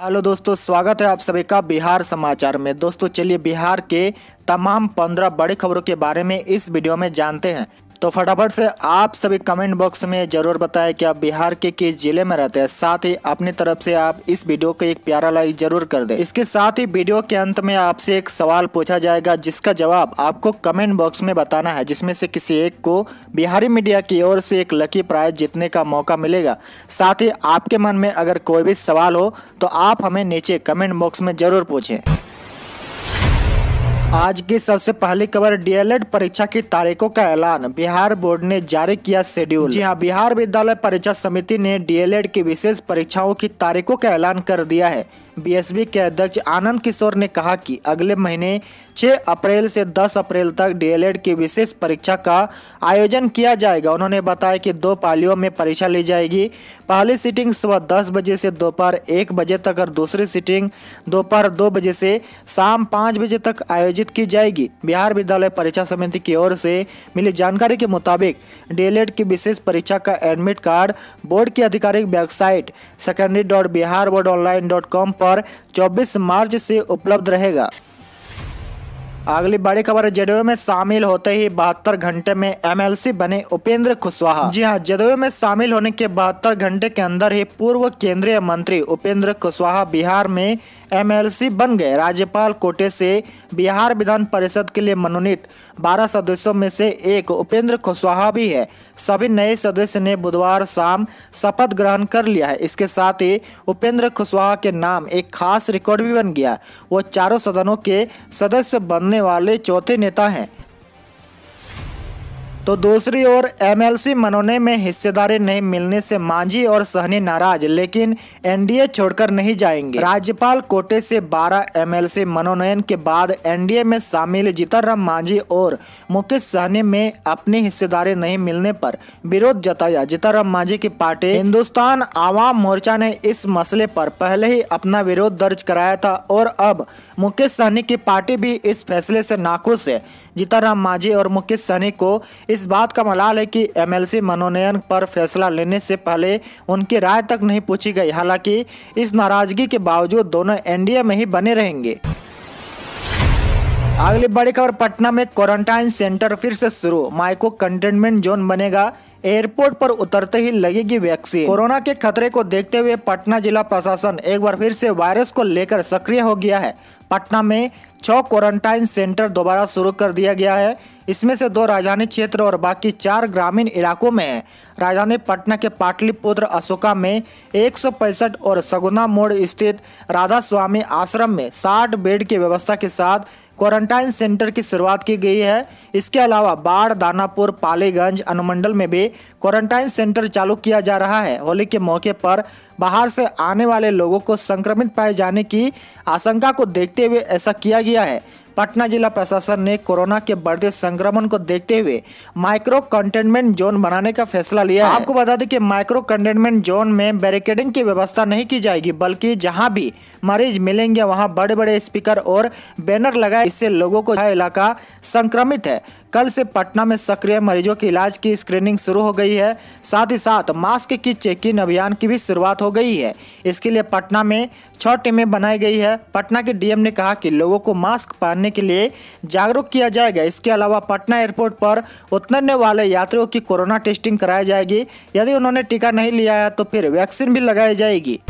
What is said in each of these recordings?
Hello दोस्तों, स्वागत है आप सभी का बिहार समाचार में। दोस्तों, चलिए बिहार के तमाम पंद्रह बड़ी खबरों के बारे में इस वीडियो में जानते हैं। तो फटाफट से आप सभी कमेंट बॉक्स में ज़रूर बताएँ कि आप बिहार के किस ज़िले में रहते हैं। साथ ही अपनी तरफ़ से आप इस वीडियो को एक प्यारा लाइक ज़रूर कर दें। इसके साथ ही वीडियो के अंत में आपसे एक सवाल पूछा जाएगा, जिसका जवाब आपको कमेंट बॉक्स में बताना है, जिसमें से किसी एक को बिहारी मीडिया की ओर से एक लकी प्राइज जीतने का मौका मिलेगा। साथ ही आपके मन में अगर कोई भी सवाल हो तो आप हमें नीचे कमेंट बॉक्स में ज़रूर पूछें। आज की सबसे पहली खबर डीएलएड परीक्षा की तारीखों का ऐलान। बिहार बोर्ड ने जारी किया शेड्यूल जी हाँ बिहार विद्यालय परीक्षा समिति ने डीएलएड की विशेष परीक्षाओं की तारीखों का ऐलान कर दिया है। बीएसबी के अध्यक्ष आनंद किशोर ने कहा कि अगले महीने 6 अप्रैल से 10 अप्रैल तक डीएलएड की विशेष परीक्षा का आयोजन किया जाएगा। उन्होंने बताया कि दो पालियों में परीक्षा ली जाएगी। पहली सीटिंग सुबह 10 बजे से दोपहर एक बजे तक और दूसरी सीटिंग दोपहर दो बजे से शाम पाँच बजे तक आयोजित की जाएगी। बिहार विद्यालय परीक्षा समिति की ओर से मिली जानकारी के मुताबिक डीएलएड की विशेष परीक्षा का एडमिट कार्ड बोर्ड की आधिकारिक website secondary dot Bihar board online dot com पर 24 मार्च से उपलब्ध रहेगा। अगली बड़ी खबर, जदयू में शामिल होते ही बहत्तर घंटे में एमएलसी बने उपेंद्र कुशवाहा। जी हाँ, जदयू में शामिल होने के बहत्तर घंटे के अंदर ही पूर्व केंद्रीय मंत्री उपेंद्र कुशवाहा बिहार में एमएलसी बन गए। राज्यपाल कोटे से बिहार विधान परिषद के लिए मनोनीत। 12 सदस्यों में से एक उपेंद्र कुशवाहा भी है। सभी नए सदस्य ने बुधवार शाम शपथ ग्रहण कर लिया है। इसके साथ ही उपेंद्र कुशवाहा के नाम एक खास रिकॉर्ड भी बन गया। वो चारों सदनों के सदस्य बनने वाले चौथे नेता हैं। तो दूसरी ओर एमएलसी मनोने में हिस्सेदारी नहीं मिलने से मांझी और सहनी नाराज़, लेकिन एनडीए छोड़कर नहीं जाएँगे। राज्यपाल कोटे से 12 एमएलसी मनोनयन के बाद एनडीए में शामिल जीताराम मांझी और मुकेश सहनी में अपनी हिस्सेदारी नहीं मिलने पर विरोध जताया। जीताराम मांझी की पार्टी हिंदुस्तान आवाम मोर्चा ने इस मसले पर पहले ही अपना विरोध दर्ज कराया था और अब मुकेश सहनी की पार्टी भी इस फैसले से नाखुश है। जीताराम मांझी और मुकेश सहनी को इस बात का मलाल है कि एमएलसी मनोनयन पर फैसला लेने से पहले उनकी राय तक नहीं पूछी गई। हालाँकि इस नाराज़गी के बावजूद दोनों एनडीए में ही बने रहेंगे। अगली बड़ी खबर, पटना में क्वारंटाइन सेंटर फिर से शुरू। माइको कंटेनमेंट जोन बनेगा। एयरपोर्ट पर उतरते ही लगेगी वैक्सीन। कोरोना के खतरे को देखते हुए पटना जिला प्रशासन एक बार फिर से वायरस को लेकर सक्रिय हो गया है। पटना में छह क्वारंटाइन सेंटर दोबारा शुरू कर दिया गया है। इसमें से दो राजधानी क्षेत्र और बाकी चार ग्रामीण इलाकों में है। राजधानी पटना के पाटलिपुत्र अशोका में एक सौ पैंसठ और सगुना मोड़ स्थित राधा स्वामी आश्रम में 60 बेड की व्यवस्था के साथ क्वारंटाइन सेंटर की शुरुआत की गई है। इसके अलावा बाढ़, दानापुर, पालीगंज अनुमंडल में भी क्वारंटाइन सेंटर चालू किया जा रहा है। होली के मौके पर बाहर से आने वाले लोगों को संक्रमित पाए जाने की आशंका को देखते हुए ऐसा किया गया है। पटना जिला प्रशासन ने कोरोना के बढ़ते संक्रमण को देखते हुए माइक्रो कंटेनमेंट जोन बनाने का फैसला लिया है। आपको बता दें कि माइक्रो कंटेनमेंट जोन में बैरिकेडिंग की व्यवस्था नहीं की जाएगी, बल्कि जहाँ भी मरीज़ मिलेंगे, वहाँ बड़े बड़े स्पीकर और बैनर लगाए, इससे लोगों को इलाका संक्रमित है। कल से पटना में सक्रिय मरीजों के इलाज की स्क्रीनिंग शुरू हो गई है। साथ ही साथ, मास्क की चेकिंग अभियान की भी शुरुआत हो गई है। इसके लिए पटना में छह टीमें बनाई गई है। पटना के डीएम ने कहा कि लोगों को मास्क पहनने के लिए जागरूक किया जाएगा। इसके अलावा पटना एयरपोर्ट पर उतरने वाले यात्रियों की कोरोना टेस्टिंग कराई जाएगी। यदि उन्होंने टीका नहीं लिया है तो फिर वैक्सीन भी लगाई जाएगी।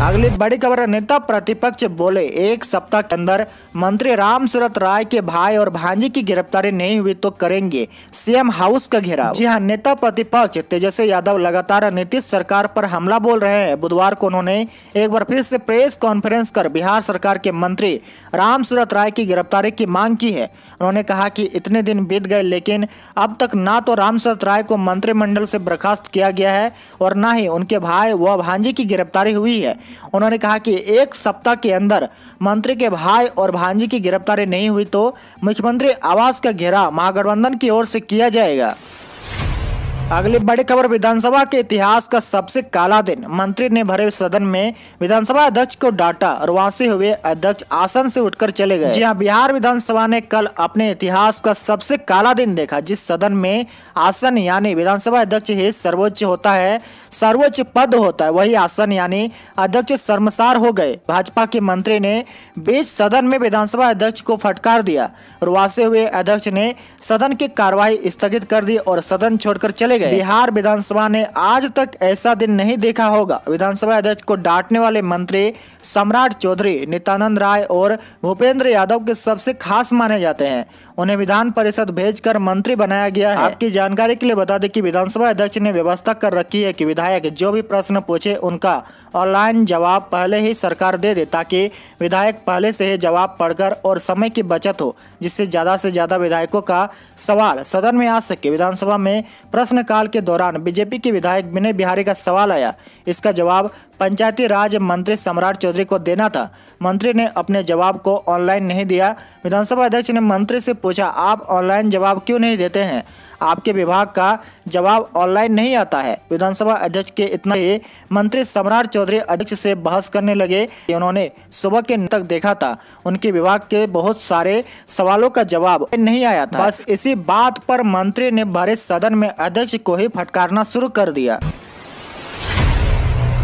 अगली बड़ी खबर नेता प्रतिपक्ष बोले, एक सप्ताह के अंदर मंत्री राम सूरत राय के भाई और भांजी की गिरफ्तारी नहीं हुई तो करेंगे। सीएम हाउस का घेराव। जी हाँ नेता प्रतिपक्ष तेजस्वी यादव लगातार नीतीश सरकार पर हमला बोल रहे हैं। बुधवार को उन्होंने एक बार फिर से प्रेस कॉन्फ्रेंस कर बिहार सरकार के मंत्री राम सूरत राय की गिरफ्तारी की मांग की है। उन्होंने कहा कि इतने दिन बीत गए, लेकिन अब तक ना तो राम सूरत राय को मंत्रिमंडल से बर्खास्त किया गया है और न ही उनके भाई व भांजी की गिरफ्तारी हुई है। उन्होंने कहा कि एक सप्ताह के अंदर मंत्री के भाई और भांजी की गिरफ्तारी नहीं हुई तो मुख्यमंत्री आवास का घेरा महागठबंधन की ओर से किया जाएगा। अगली बड़ी खबर, विधानसभा के इतिहास का सबसे काला दिन। मंत्री ने भरे सदन में विधानसभा अध्यक्ष को डांटा। और वहाँ हुए अध्यक्ष आसन से उठकर चले गए। जी हाँ बिहार विधानसभा ने कल अपने इतिहास का सबसे काला दिन देखा, जिस सदन में आसन यानी विधानसभा अध्यक्ष ही सर्वोच्च होता है, सर्वोच्च पद होता है, वही आसन यानी अध्यक्ष शर्मसार हो गए। भाजपा के मंत्री ने बीच सदन में विधानसभा अध्यक्ष को फटकार दिया। और हुए अध्यक्ष ने सदन की कार्यवाही स्थगित कर दी और सदन छोड़कर चले गए। बिहार विधानसभा ने आज तक ऐसा दिन नहीं देखा होगा। विधानसभा अध्यक्ष को डांटने वाले मंत्री सम्राट चौधरी नित्यानंद राय और भूपेंद्र यादव के सबसे खास माने जाते हैं। उन्हें विधान परिषद भेजकर मंत्री बनाया गया है। आपकी जानकारी के लिए बता दें कि विधानसभा अध्यक्ष ने व्यवस्था कर रखी है कि विधायक जो भी प्रश्न पूछे उनका ऑनलाइन जवाब पहले ही सरकार दे दे ताकि विधायक पहले से ही जवाब पढ़कर और समय की बचत हो जिससे ज़्यादा से ज़्यादा विधायकों का सवाल सदन में आ सके। विधानसभा में प्रश्नकाल के दौरान बीजेपी के विधायक विनय बिहारी का सवाल आया। इसका जवाब पंचायती राज मंत्री सम्राट चौधरी को देना था। मंत्री ने अपने जवाब को ऑनलाइन नहीं दिया। विधानसभा अध्यक्ष ने मंत्री से पूछा, आप ऑनलाइन जवाब क्यों नहीं देते हैं? आपके विभाग का जवाब ऑनलाइन नहीं आता है। विधानसभा अध्यक्ष के इतना ही, मंत्री सम्राट चौधरी अध्यक्ष से बहस करने लगे। उन्होंने सुबह के तक देखा था। उनके विभाग के बहुत सारे सवालों का जवाब नहीं आया था। बस इसी बात पर मंत्री ने भरे सदन में अध्यक्ष को ही फटकारना शुरू कर दिया।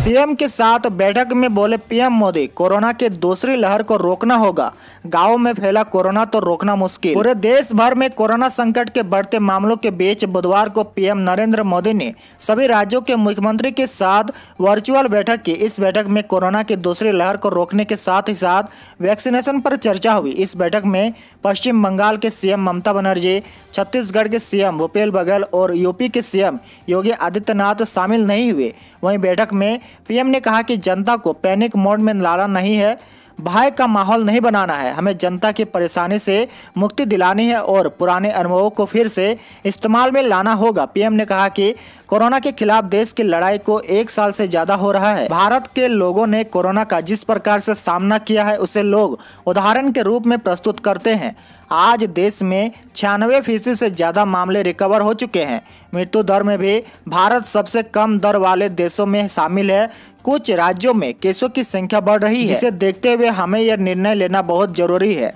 सीएम के साथ बैठक में बोले पीएम मोदी, कोरोना के दूसरी लहर को रोकना होगा। गाँव में फैला कोरोना तो रोकना मुश्किल। पूरे देश भर में कोरोना संकट के बढ़ते मामलों के बीच बुधवार को पीएम नरेंद्र मोदी ने सभी राज्यों के मुख्यमंत्री के साथ वर्चुअल बैठक की। इस बैठक में कोरोना की दूसरी लहर को रोकने के साथ ही साथ वैक्सीनेशन पर चर्चा हुई। इस बैठक में पश्चिम बंगाल के सीएम ममता बनर्जी, छत्तीसगढ़ के सीएम भूपेल बघेल और यूपी के सीएम योगी आदित्यनाथ शामिल नहीं हुए। वहीं बैठक में पीएम ने कहा कि जनता को पैनिक मोड में लाना नहीं है। भय का माहौल नहीं बनाना है। हमें जनता की परेशानी से मुक्ति दिलानी है और पुराने अनुभवों को फिर से इस्तेमाल में लाना होगा। पीएम ने कहा कि कोरोना के खिलाफ देश की लड़ाई को एक साल से ज़्यादा हो रहा है। भारत के लोगों ने कोरोना का जिस प्रकार से सामना किया है, उसे लोग उदाहरण के रूप में प्रस्तुत करते हैं। आज देश में छियानवे फ़ीसदी से ज़्यादा मामले रिकवर हो चुके हैं। मृत्यु दर में भी भारत सबसे कम दर वाले देशों में शामिल है कुछ राज्यों में केसों की संख्या बढ़ रही है। जिसे देखते हुए हमें यह निर्णय लेना बहुत ज़रूरी है।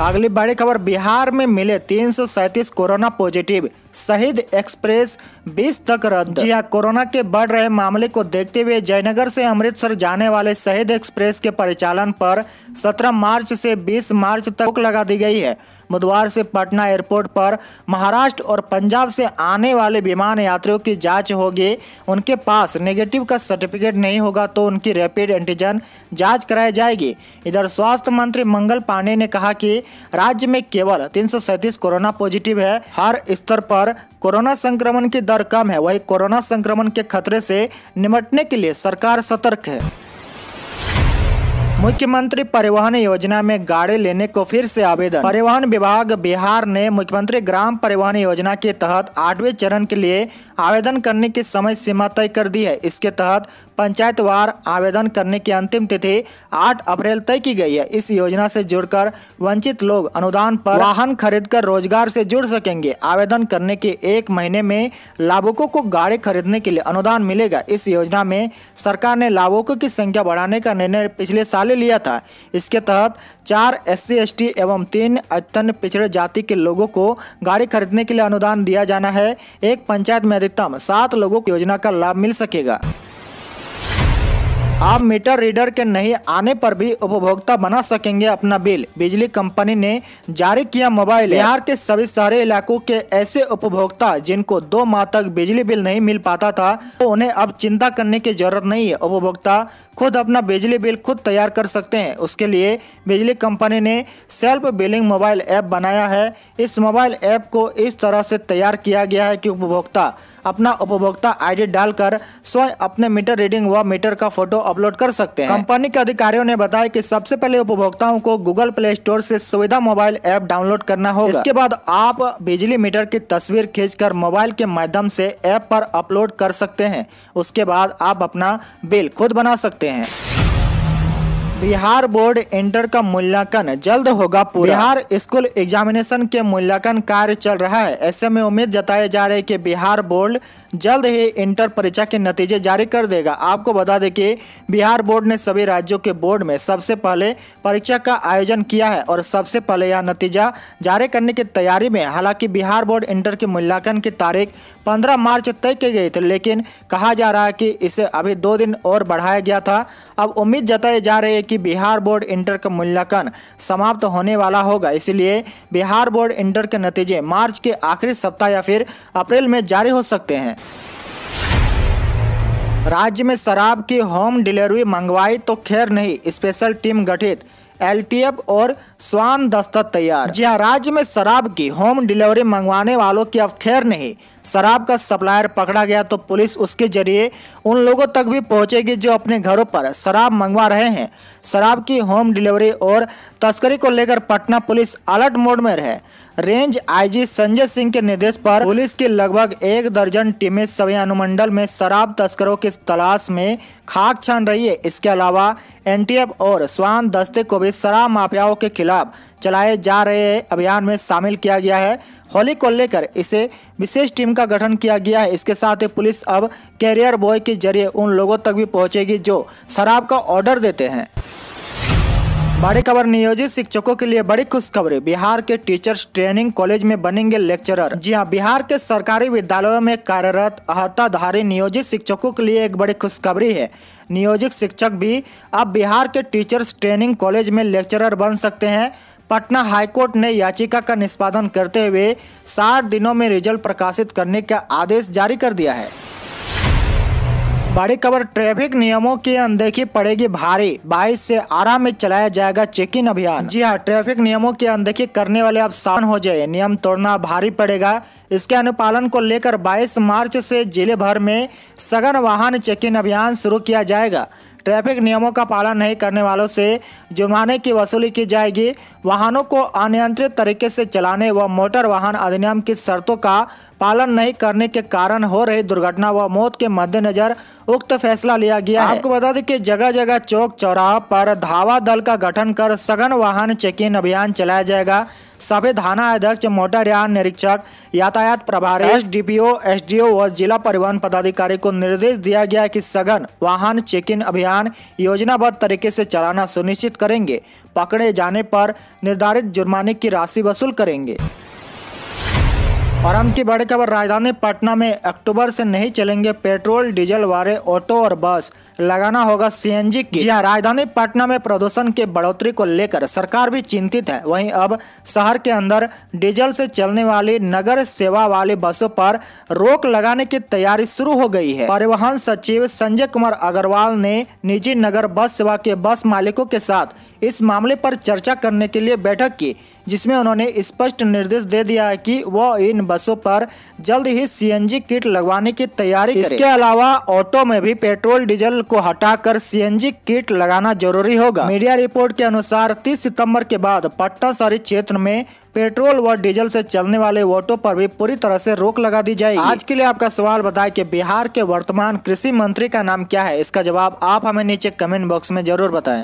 अगली बड़ी खबर, बिहार में मिले तीन सौ सैंतीस कोरोना पॉजिटिव। शहीद एक्सप्रेस 20 तक रद्द। जी हाँ कोरोना के बढ़ रहे मामले को देखते हुए जयनगर से अमृतसर जाने वाले शहीद एक्सप्रेस के परिचालन पर 17 मार्च से 20 मार्च तक रोक लगा दी गई है। बुधवार से पटना एयरपोर्ट पर महाराष्ट्र और पंजाब से आने वाले विमान यात्रियों की जाँच होगी। उनके पास नेगेटिव का सर्टिफिकेट नहीं होगा तो उनकी रैपिड एंटीजन जाँच कराई जाएगी। इधर स्वास्थ्य मंत्री मंगल पांडे ने कहा कि राज्य में केवल तीन सौ सैंतीस कोरोना पॉजिटिव है। हर स्तर पर पर कोरोना संक्रमण की दर कम है। वही कोरोना संक्रमण के खतरे से निपटने के लिए सरकार सतर्क है। मुख्यमंत्री परिवहन योजना में गाड़ी लेने को फिर से आवेदन। परिवहन विभाग बिहार ने मुख्यमंत्री ग्राम परिवहन योजना के तहत आठवें चरण के लिए आवेदन करने की समय सीमा तय कर दी है। इसके तहत पंचायतवार आवेदन करने की अंतिम तिथि 8 अप्रैल तय की गई है। इस योजना से जुड़कर वंचित लोग अनुदान पर वाहन खरीदकर रोज़गार से जुड़ सकेंगे। आवेदन करने के एक महीने में लाभुकों को गाड़ी खरीदने के लिए अनुदान मिलेगा। इस योजना में सरकार ने लाभुकों की संख्या बढ़ाने का निर्णय पिछले साल लिया था। इसके तहत चार एस सी एवं तीन अत्यंत पिछड़े जाति के लोगों को गाड़ी खरीदने के लिए अनुदान दिया जाना है। एक पंचायत में अधिकतम सात लोगों को योजना का लाभ मिल सकेगा। आप मीटर रीडर के नहीं आने पर भी उपभोक्ता बना सकेंगे अपना बिल। बिजली कंपनी ने जारी किया मोबाइल बिहार के सभी सारे इलाकों के ऐसे उपभोक्ता जिनको दो माह तक बिजली बिल नहीं मिल पाता था तो उन्हें अब चिंता करने की ज़रूरत नहीं है। उपभोक्ता खुद अपना बिजली बिल खुद तैयार कर सकते हैं। उसके लिए बिजली कंपनी ने सेल्फ बिलिंग मोबाइल ऐप बनाया है। इस मोबाइल ऐप को इस तरह से तैयार किया गया है कि उपभोक्ता अपना उपभोक्ता आईडी डालकर स्वयं अपने मीटर रीडिंग व मीटर का फ़ोटो अपलोड कर सकते हैं। कंपनी के अधिकारियों ने बताया कि सबसे पहले उपभोक्ताओं को गूगल प्ले स्टोर से सुविधा मोबाइल ऐप डाउनलोड करना होगा। इसके बाद आप बिजली मीटर की तस्वीर खींचकर मोबाइल के माध्यम से ऐप पर अपलोड कर सकते हैं। उसके बाद आप अपना बिल खुद बना सकते हैं। बिहार बोर्ड इंटर का मूल्यांकन जल्द होगा पूरा। बिहार स्कूल एग्जामिनेशन के मूल्यांकन कार्य चल रहा है। ऐसे में उम्मीद जताई जा रही है कि बिहार बोर्ड जल्द ही इंटर परीक्षा के नतीजे जारी कर देगा। आपको बता दें कि बिहार बोर्ड ने सभी राज्यों के बोर्ड में सबसे पहले परीक्षा का आयोजन किया है और सबसे पहले यह नतीजा जारी करने की तैयारी में हालाँकि बिहार बोर्ड इंटर के मूल्यांकन की तारीख 15 मार्च तय की गई थी, लेकिन कहा जा रहा है कि इसे अभी दो दिन और बढ़ाया गया था। अब उम्मीद जताई जा रही है कि बिहार बोर्ड इंटर का मूल्यांकन समाप्त होने वाला होगा। इसलिए बिहार बोर्ड इंटर के नतीजे मार्च के आखिरी सप्ताह या फिर अप्रैल में जारी हो सकते हैं। राज्य में शराब की होम डिलीवरी मंगवाई तो खैर नहीं, स्पेशल टीम गठित, एलटीएफ और स्वान दस्तक तैयार। जी हाँ राज्य में शराब की होम डिलीवरी मंगवाने वालों की अब खैर नहीं शराब का सप्लायर पकड़ा गया तो पुलिस उसके ज़रिए उन लोगों तक भी पहुंचेगी जो अपने घरों पर शराब मंगवा रहे हैं। शराब की होम डिलीवरी और तस्करी को लेकर पटना पुलिस अलर्ट मोड में रहे। रेंज आईजी संजय सिंह के निर्देश पर पुलिस की लगभग एक दर्जन टीमें सभी अनुमंडल में शराब तस्करों की तलाश में खाक छान रही है। इसके अलावा एनटीएफ और स्वान दस्ते को भी शराब माफियाओं के खिलाफ चलाए जा रहे अभियान में शामिल किया गया है। होली को लेकर इसे विशेष टीम का गठन किया गया है। इसके साथ ही पुलिस अब कैरियर बॉय के ज़रिए उन लोगों तक भी पहुंचेगी जो शराब का ऑर्डर देते हैं। बड़ी खबर, नियोजित शिक्षकों के लिए बड़ी खुशखबरी। बिहार के टीचर्स ट्रेनिंग कॉलेज में बनेंगे लेक्चरर। जी हाँ, बिहार के सरकारी विद्यालयों में कार्यरत अहताधारी नियोजित शिक्षकों के लिए एक बड़ी खुशखबरी है। नियोजित शिक्षक भी अब बिहार के टीचर्स ट्रेनिंग कॉलेज में लेक्चरर बन सकते हैं। पटना हाईकोर्ट ने याचिका का निष्पादन करते हुए साठ दिनों में रिज़ल्ट प्रकाशित करने का आदेश जारी कर दिया है। बड़ी खबर, ट्रैफ़िक नियमों की अनदेखी पड़ेगी भारी। बाईस से आराम में चलाया जाएगा चेक इन अभियान। जी हाँ ट्रैफ़िक नियमों की अनदेखी करने वाले अब सावधान हो जाए। नियम तोड़ना भारी पड़ेगा। इसके अनुपालन को लेकर 22 मार्च से ज़िले भर में सघन वाहन चेक इन अभियान शुरू किया जाएगा। ट्रैफ़िक नियमों का पालन नहीं करने वालों से जुर्माने की वसूली की जाएगी। वाहनों को अनियंत्रित तरीके से चलाने व मोटर वाहन अधिनियम की शर्तों का पालन नहीं करने के कारण हो रही दुर्घटना व मौत के मद्देनजर उक्त फैसला लिया गया है। आपको बता दें कि जगह जगह चौक चौराहा पर धावा दल का गठन कर सघन वाहन चेकिंग अभियान चलाया जाएगा। सभी थाना अध्यक्ष, मोटर यान निरीक्षक, यातायात प्रभारी S D P O S D O व जिला परिवहन पदाधिकारी को निर्देश दिया गया कि सघन वाहन चेक इन अभियान योजनाबद्ध तरीके से चलाना सुनिश्चित करेंगे। पकड़े जाने पर निर्धारित जुर्माने की राशि वसूल करेंगे। और हम की बड़ी खबर राजधानी पटना में अक्टूबर से नहीं चलेंगे पेट्रोल, डीजल वाले ऑटो और बस। लगाना होगा सीएनजी की। जी हाँ राजधानी पटना में प्रदूषण के बढ़ोतरी को लेकर सरकार भी चिंतित है। वहीं अब शहर के अंदर डीजल से चलने वाली नगर सेवा वाली बसों पर रोक लगाने की तैयारी शुरू हो गई है। परिवहन सचिव संजय कुमार अग्रवाल ने निजी नगर बस सेवा के बस मालिकों के साथ इस मामले पर चर्चा करने के लिए बैठक की। जिसमें उन्होंने स्पष्ट निर्देश दे दिया है कि वो इन बसों पर जल्द ही सीएनजी किट लगवाने की तैयारी इसके अलावा ऑटो में भी पेट्रोल डीजल को हटाकर सीएनजी किट लगाना ज़रूरी होगा। मीडिया रिपोर्ट के अनुसार 30 सितंबर के बाद पटना शहरी क्षेत्र में पेट्रोल व डीजल से चलने वाले ऑटो पर भी पूरी तरह से रोक लगा दी जाएगी। आज के लिए आपका सवाल बताए कि बिहार के वर्तमान कृषि मंत्री का नाम क्या है? इसका जवाब आप हमें नीचे कमेंट बॉक्स में ज़रूर बताएँ।